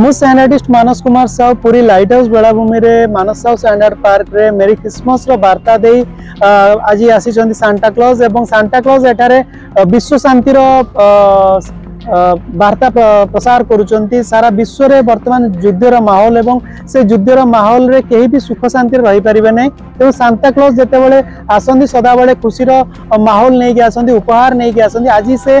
मुझसेट मानस Kumar Sahu Puri lighthouse बेलाभूमि Manas Sahu sand art park में merry Christmas रार्ता दे आज आसी ए और सांटाक्लज एटारे विश्व शांतिर बार्ता प्रसार कर सारा विश्व में बर्तमान युद्धर माहौल और से युद्धर माहौल रे कहीं भी सुख शांति रही पारे ना तेणु सांताक्लज जो आसती सदा बड़े खुशी माहौल नहीं कि आसहार नहीं कि आस आज से